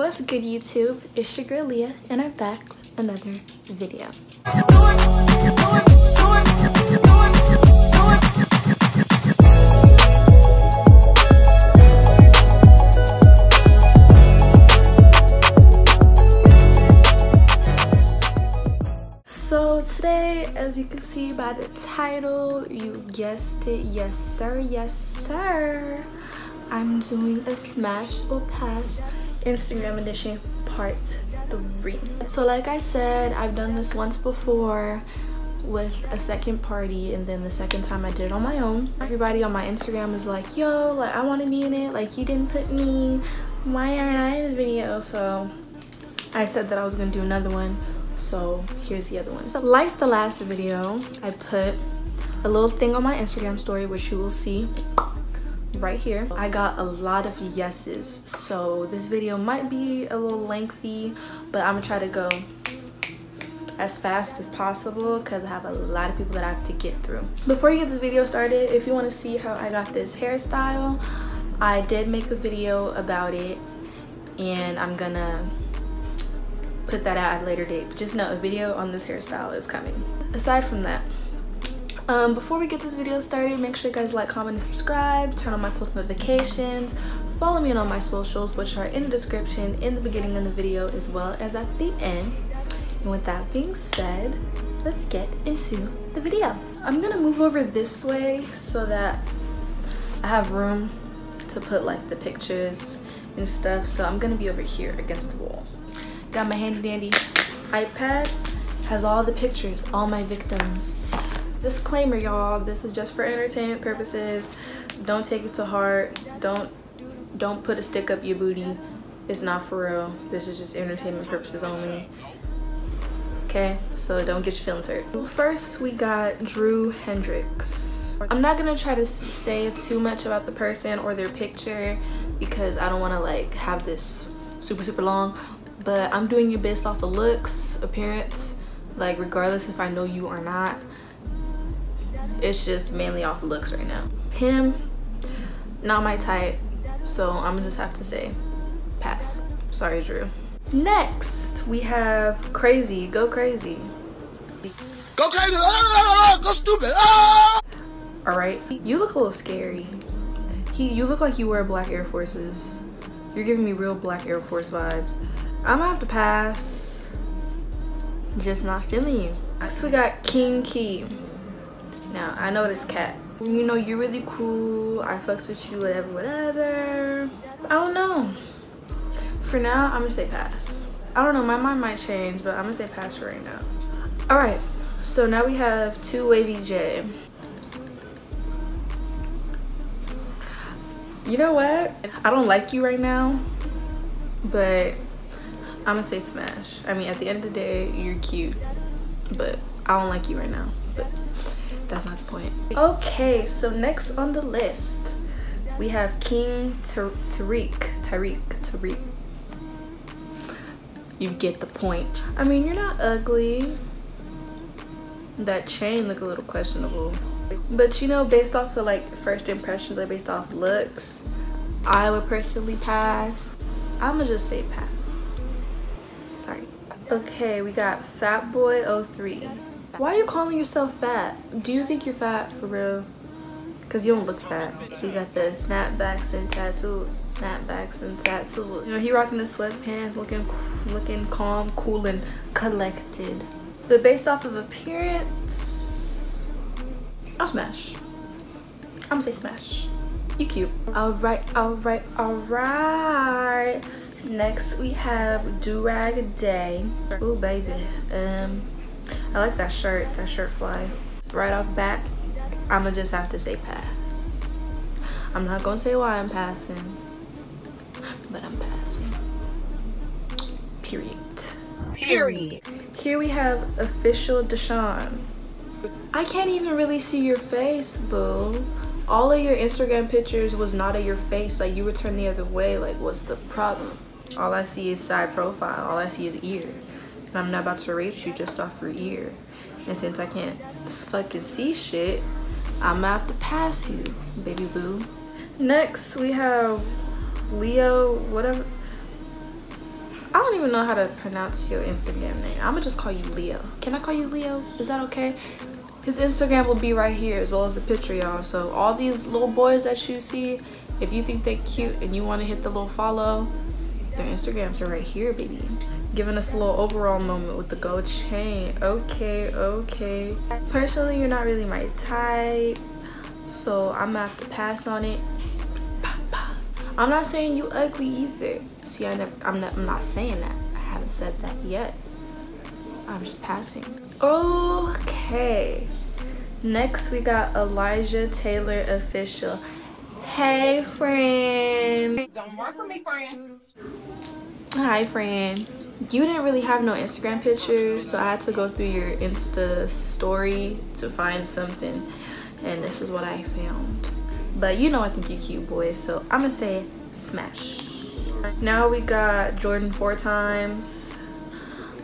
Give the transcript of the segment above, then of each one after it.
What's good YouTube? It's your girl Lia and I'm back with another video. So today, as you can see by the title, you guessed it, yes sir, yes sir. I'm doing a smash or pass Instagram edition part three. So like I said, I've done this once before with a second party and then the second time I did it on my own. Everybody on my Instagram was like, yo, like I want to be in it. Like you didn't put me. Why aren't I in the video? So I said that I was gonna do another one. So here's the other one. Like the last video, I put a little thing on my Instagram story, which you will see right here. I got a lot of yeses so this video might be a little lengthy but i'm gonna try to go as fast as possible because i have a lot of people that i have to get through. Before you get this video started if you want to see how i got this hairstyle i did make a video about it and i'm gonna put that out at a later date. But just know a video on this hairstyle is coming. Aside from that um, before we get this video started, make sure you guys like, comment, and subscribe. Turn on my post notifications. Follow me on all my socials, which are in the description, in the beginning of the video, as well as at the end. And with that being said, let's get into the video. I'm gonna move over this way so that I have room to put like the pictures and stuff. So I'm gonna be over here against the wall. Got my handy dandy iPad, has all the pictures, all my victims disclaimer y'all this is just for entertainment purposes. Don't take it to heart. Don't don't put a stick up your booty. It's not for real. This is just entertainment purposes only. Okay? So don't get your feelings hurt. First we got drew hendricks i'm not gonna try to say too much about the person or their picture because i don't want to like have this super super long but i'm doing you based off of looks appearance like regardless if i know you or not it's just mainly off looks right now. Him not my type so i'm gonna just have to say pass. Sorry drew. Next we have crazy. Go crazy. Go crazy. Ah, ah, ah, ah go stupid. Ah! all right. You look a little scary. He you look like you wear black air forces. You're giving me real black air force vibes. I'm gonna have to pass. Just not feeling you. Next we got king key now, I know this cat. You know, you're really cool. I fucks with you, whatever, whatever. I don't know. For now, I'm gonna say pass. I don't know, my mind might change, but I'm gonna say pass for right now. All right, so now we have two Wavy J. You know what? I don't like you right now, but I'm gonna say smash. I mean, at the end of the day, you're cute, but I don't like you right now, but that's not the point. Okay, so next on the list, we have King Tariq. Tariq, Tariq. You get the point. I mean, you're not ugly. That chain look a little questionable. But you know, based off of like first impressions, like based off looks, I would personally pass. I'ma just say pass. Sorry. Okay, we got Fat Boy 03. Why are you calling yourself fat? Do you think you're fat for real? Cause you don't look fat. You got the snapbacks and tattoos. Snapbacks and tattoos. You know, he rocking the sweatpants, looking looking calm, cool, and collected. But based off of appearance, I'll smash. I'm gonna say smash. You cute. Alright, alright, alright. Next we have Durag Day. Oh baby. Um I like that shirt, that shirt fly. Right off bat, I'ma just have to say pass. I'm not gonna say why I'm passing, but I'm passing. Period. Period. Here we have official Deshawn. I can't even really see your face, boo. All of your Instagram pictures was not of your face, like you were turned the other way, like what's the problem? All I see is side profile, all I see is ear. And I'm not about to rate you just off your ear. And since I can't fucking see shit, I'm gonna have to pass you, baby boo. Next, we have Leo, whatever. I don't even know how to pronounce your Instagram name. I'm gonna just call you Leo. Can I call you Leo? Is that okay? His Instagram will be right here as well as the picture, y'all. So all these little boys that you see, if you think they're cute and you want to hit the little follow, their Instagrams are right here, baby. Giving us a little overall moment with the gold chain. Okay, okay. Personally, you're not really my type, so I'm gonna have to pass on it. I'm not saying you ugly either. See, I never, I'm not, I'm not saying that. I haven't said that yet. I'm just passing. Okay. Next, we got Elijah Taylor official. Hey, friend. Don't work for me, friend. Hi, friend. You didn't really have no Instagram pictures, so I had to go through your Insta story to find something, and this is what I found. But you know I think you're cute, boy, so I'm gonna say smash. Now we got Jordan four times.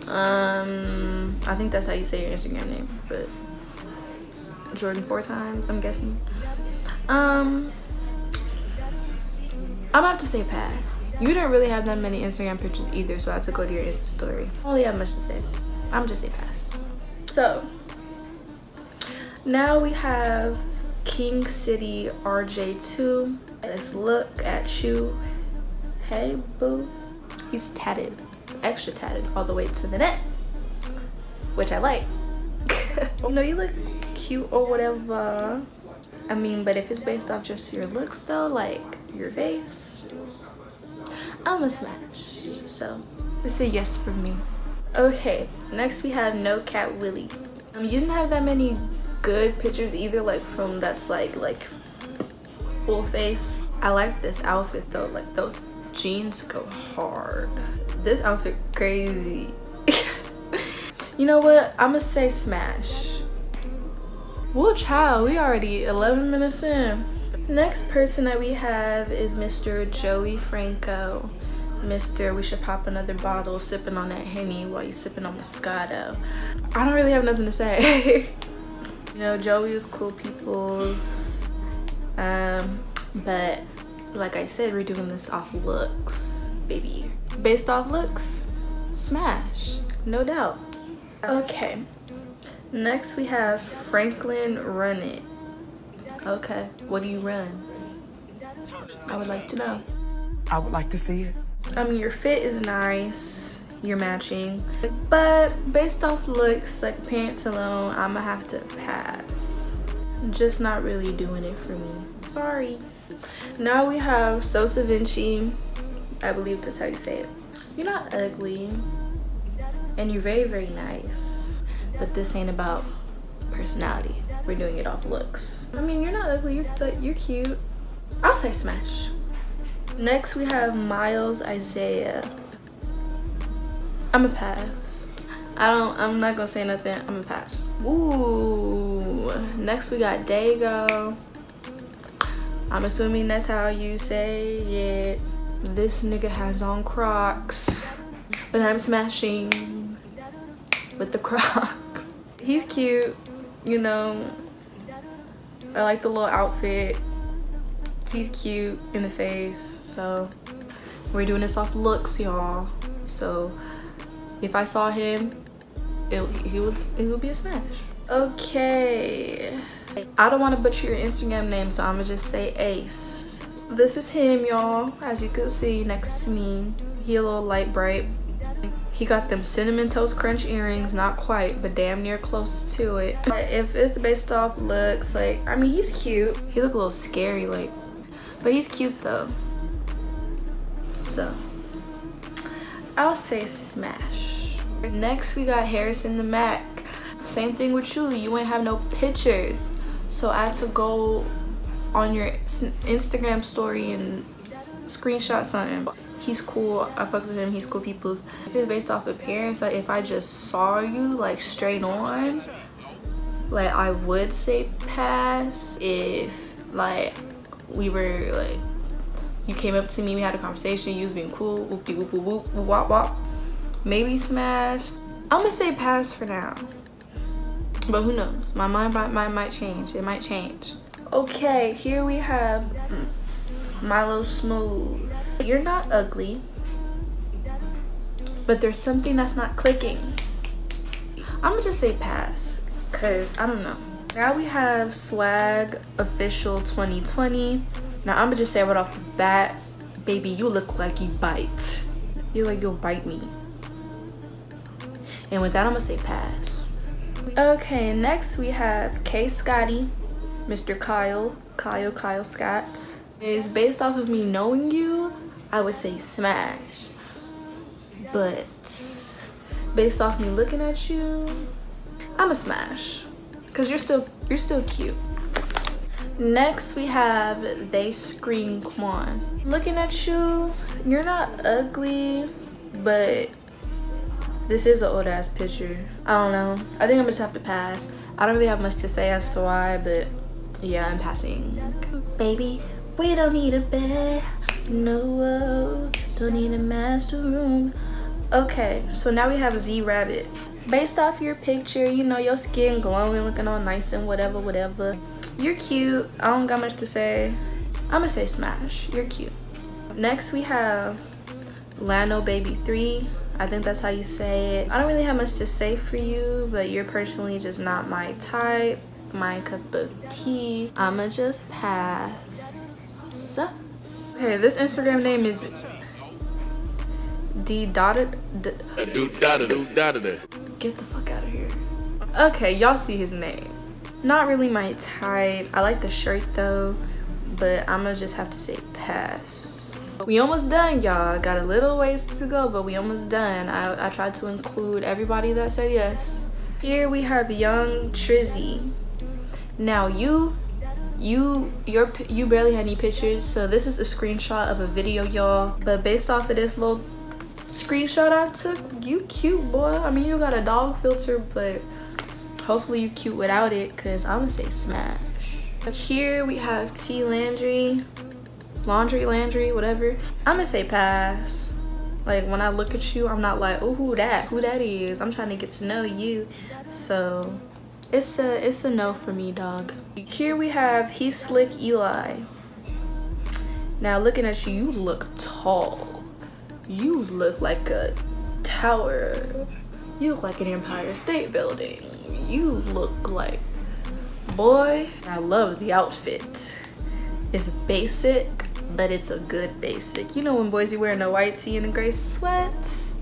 Um, I think that's how you say your Instagram name, but Jordan four times, I'm guessing. Um, I'm about to say pass. You didn't really have that many Instagram pictures either, so I had to go to your Insta story. I don't really have much to say. I'm just a pass. So, now we have King City RJ2. Let's look at you. Hey, boo. He's tatted, extra tatted all the way to the neck, which I like. Oh, you know, you look cute or whatever. I mean, but if it's based off just your looks though, like your face, I'm a smash. So it's a yes for me. Okay, next we have No Cat Willie. Um, you didn't have that many good pictures either, like from that's like like full face. I like this outfit though, like those jeans go hard. This outfit crazy. you know what? I'm gonna say smash. Well, child, we already 11 minutes in. Next person that we have is Mr. Joey Franco. Mr. We should pop another bottle sipping on that Henny while you sipping on Moscato. I don't really have nothing to say. you know, Joey was cool peoples. Um, but like I said, we're doing this off looks, baby. Based off looks, smash, no doubt. Okay, next we have Franklin Run It. Okay, what do you run? I would like to know. I would like to see it. I mean, your fit is nice, you're matching, but based off looks, like pants alone, I'm gonna have to pass. Just not really doing it for me. Sorry. Now we have Sosa Vinci. I believe that's how you say it. You're not ugly, and you're very, very nice. But this ain't about personality. We're doing it off looks. I mean, you're not ugly. You're you're cute. I'll say smash. Next, we have Miles Isaiah. I'm a pass. I don't, I'm not gonna say nothing. I'm a pass. Ooh. Next, we got Dago. I'm assuming that's how you say it. This nigga has on Crocs, but I'm smashing with the Crocs. He's cute, you know. I like the little outfit. He's cute in the face, so we're doing this off looks, y'all. So if I saw him, it, he would it would be a smash. Okay. I don't want to butcher your Instagram name, so I'm gonna just say Ace. This is him, y'all. As you can see next to me, he a little light bright. He got them cinnamon toast crunch earrings, not quite, but damn near close to it. But if it's based off looks, like, I mean, he's cute. He look a little scary, like, but he's cute though. So, I'll say smash. Next, we got Harrison the Mac. Same thing with you. You ain't have no pictures. So I had to go on your Instagram story and screenshot something. He's cool. I fucks with him. He's cool peoples. If it's based off appearance, like if I just saw you like straight on, like I would say pass. If like we were like you came up to me, we had a conversation, you was being cool, whoop whoop whoop whoop wop wop. Maybe smash. I'm gonna say pass for now. But who knows? My mind might, might, might change. It might change. Okay, here we have Milo Smooth. You're not ugly. but there's something that's not clicking. I'm gonna just say pass, cause I don't know. Now we have swag official 2020. Now I'm gonna just say right off the bat, baby, you look like you bite. You like you'll bite me. And with that, I'm gonna say pass. Okay, next we have K Scotty, Mr. Kyle, Kyle Kyle Scott. Is based off of me knowing you, I would say smash. But based off me looking at you, I'm a smash. Cause you're still you're still cute. Next we have They Scream Quan. Looking at you, you're not ugly, but this is an old ass picture. I don't know. I think I'm just have to pass. I don't really have much to say as to why, but yeah, I'm passing. Baby, we don't need a bed. No, uh, don't need a master room. Okay, so now we have Z Rabbit. Based off your picture, you know, your skin glowing, looking all nice and whatever, whatever. You're cute. I don't got much to say. I'm gonna say smash. You're cute. Next we have Lano Baby 3. I think that's how you say it. I don't really have much to say for you, but you're personally just not my type, my cup of tea. I'ma just pass. Okay, this Instagram name is D dotted. Get the fuck out of here. Okay, y'all see his name. Not really my type. I like the shirt though, but I'ma just have to say pass. We almost done, y'all. Got a little ways to go, but we almost done. I, I tried to include everybody that said yes. Here we have young Trizzy. Now you, you, your, you barely had any pictures, so this is a screenshot of a video, y'all. But based off of this little screenshot I took, you cute, boy. I mean, you got a dog filter, but hopefully you cute without it, cause I'm gonna say smash. Here we have T Landry laundry, landry, whatever. I'm gonna say pass. Like when I look at you, I'm not like, oh, who that? Who that is? I'm trying to get to know you. So it's a it's a no for me, dog. Here we have He Slick Eli. Now looking at you, you look tall. You look like a tower. You look like an Empire State Building. You look like, boy, I love the outfit. It's basic, but it's a good basic. You know when boys be wearing a white tee and a gray sweats?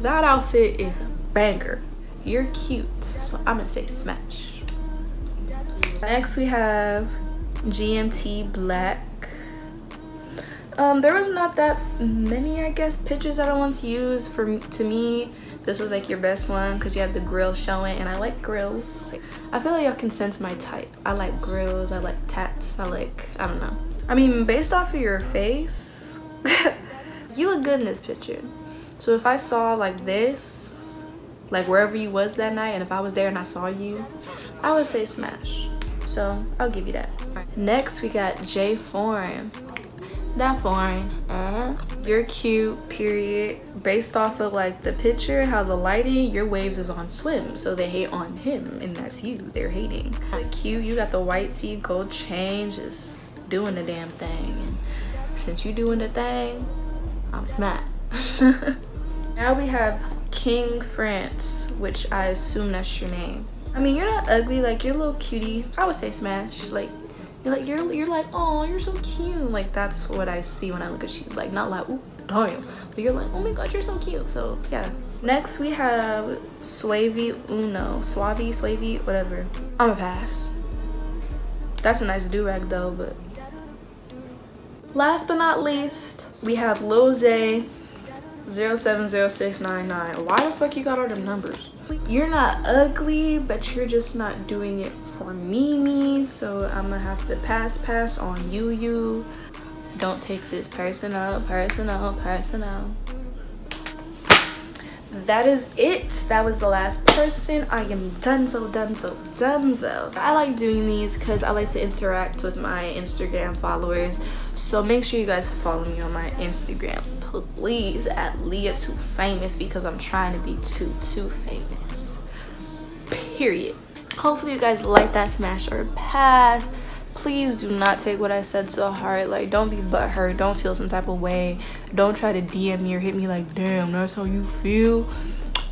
That outfit is a banger. You're cute, so I'm gonna say smash. Next we have GMT Black. Um, there was not that many, I guess, pictures that I want to use. For to me, this was like your best one because you had the grill showing, and I like grills. I feel like y'all can sense my type. I like grills, I like tats, I like, I don't know. I mean, based off of your face, you look good in this picture. So if I saw like this, like wherever you was that night, and if I was there and I saw you, I would say smash. So I'll give you that. Next, we got Jay Foreign. That foreign uh you're cute period. Based off of like the picture how the lighting your waves is on swim so they hate on him and that's you. They're hating. Cute you got the white tee gold chain just doing the damn thing. And since you doing the thing i'm smack now we have king france which i assume that's your name. I mean you're not ugly like you're a little cutie. I would say smash like you're like you're you're like oh you're so cute. Like that's what i see when i look at you. Like not like oh damn. But you're like oh my god you're so cute. So yeah. Next we have Suavi Uno. Suavi Suavi whatever. I'm a pass. That's a nice do-rag though but. Last but not least we have Lil 070699 why the fuck you got all them numbers? You're not ugly but you're just not doing it for me, me. so I'm gonna have to pass pass on you you. Don't take this personal personal personal that is it. That was the last person. I am done so done so done so. I like doing these because i like to interact with my instagram followers. So make sure you guys follow me on my instagram please at lia too famous because i'm trying to be too too famous. Period. Hopefully you guys like that smash or pass please do not take what I said so hard. Like, don't be butthurt. Don't feel some type of way. Don't try to DM me or hit me like, damn, that's how you feel.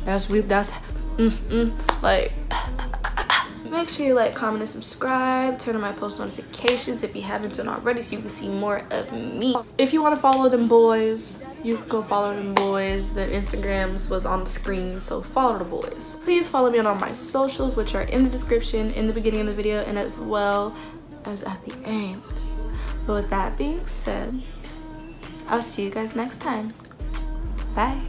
That's we. That's mm, mm. like. Make sure you like, comment, and subscribe. Turn on my post notifications if you haven't done already so you can see more of me. If you want to follow them boys, you can go follow them boys. The Instagrams was on the screen, so follow the boys. Please follow me on all my socials, which are in the description, in the beginning of the video, and as well at the end. But with that being said, I'll see you guys next time. Bye.